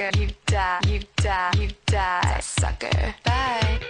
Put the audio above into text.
sucker, you die, you die, you die, sucker. Bye,